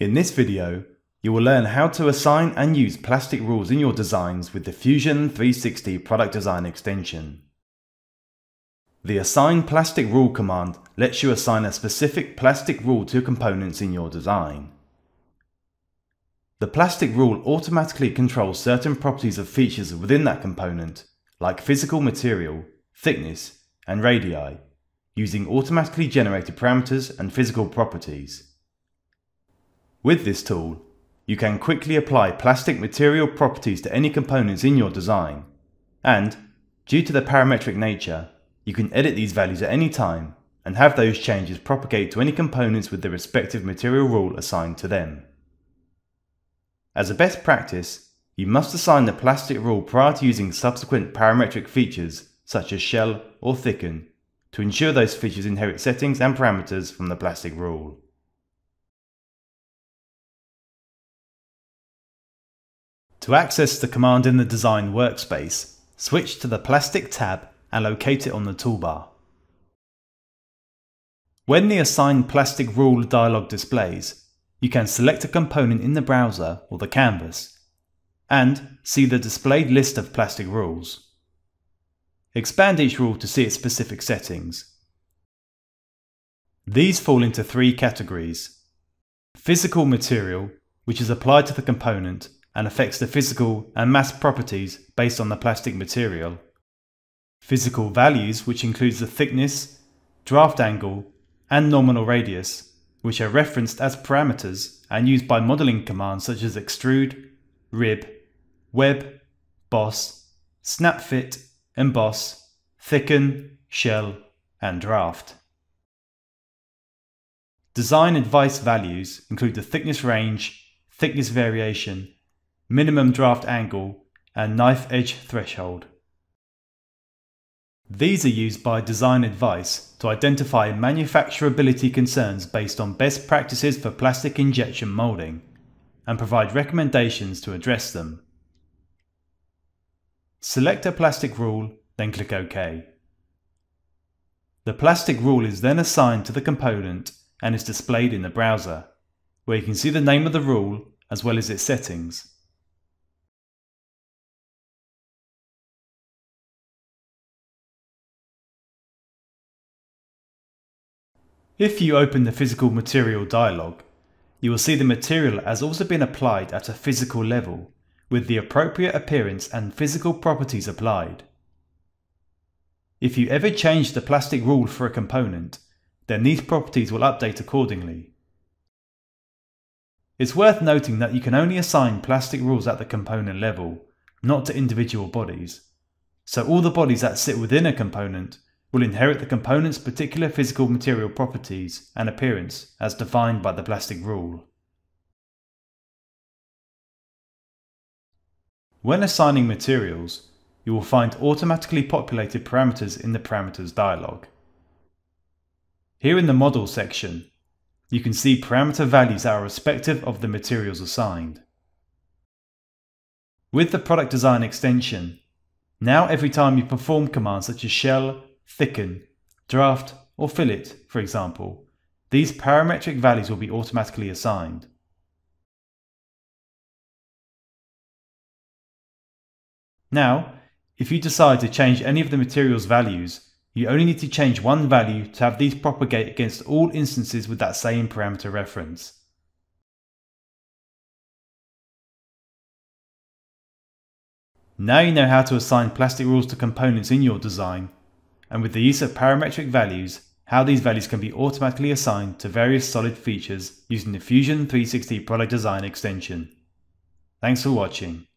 In this video, you will learn how to assign and use plastic rules in your designs with the Fusion 360 product design extension. The Assign Plastic Rule command lets you assign a specific plastic rule to components in your design. The plastic rule automatically controls certain properties of features within that component, like physical material, thickness, and radii, using automatically generated parameters and physical properties. With this tool, you can quickly apply plastic material properties to any components in your design, and, due to the parametric nature, you can edit these values at any time and have those changes propagate to any components with the respective material rule assigned to them. As a best practice, you must assign the plastic rule prior to using subsequent parametric features such as shell or thicken to ensure those features inherit settings and parameters from the plastic rule. To access the command in the design workspace, switch to the Plastic tab and locate it on the toolbar. When the Assign Plastic Rule dialog displays, you can select a component in the browser or the canvas and see the displayed list of plastic rules. Expand each rule to see its specific settings. These fall into three categories. Physical material, which is applied to the component and affects the physical and mass properties based on the plastic material. Physical values, which includes the thickness, draft angle, and nominal radius, which are referenced as parameters and used by modeling commands such as extrude, rib, web, boss, snap fit, emboss, thicken, shell, and draft. Design advice values include the thickness range, thickness variation, minimum draft angle, and knife edge threshold. These are used by design advice to identify manufacturability concerns based on best practices for plastic injection molding and provide recommendations to address them. Select a plastic rule, then click OK. The plastic rule is then assigned to the component and is displayed in the browser, where you can see the name of the rule as well as its settings. If you open the physical material dialog, you will see the material has also been applied at a physical level with the appropriate appearance and physical properties applied. If you ever change the plastic rule for a component, then these properties will update accordingly. It's worth noting that you can only assign plastic rules at the component level, not to individual bodies. So all the bodies that sit within a component will inherit the component's particular physical material properties and appearance as defined by the plastic rule. When assigning materials, you will find automatically populated parameters in the parameters dialog. Here in the model section, you can see parameter values that are respective of the materials assigned. With the product design extension, now every time you perform commands such as shell, thicken, draft, or fillet, for example, these parametric values will be automatically assigned. Now, if you decide to change any of the material's values, you only need to change one value to have these propagate against all instances with that same parameter reference. Now you know how to assign plastic rules to components in your design, and with the use of parametric values, how these values can be automatically assigned to various solid features using the Fusion 360 product design extension. Thanks for watching.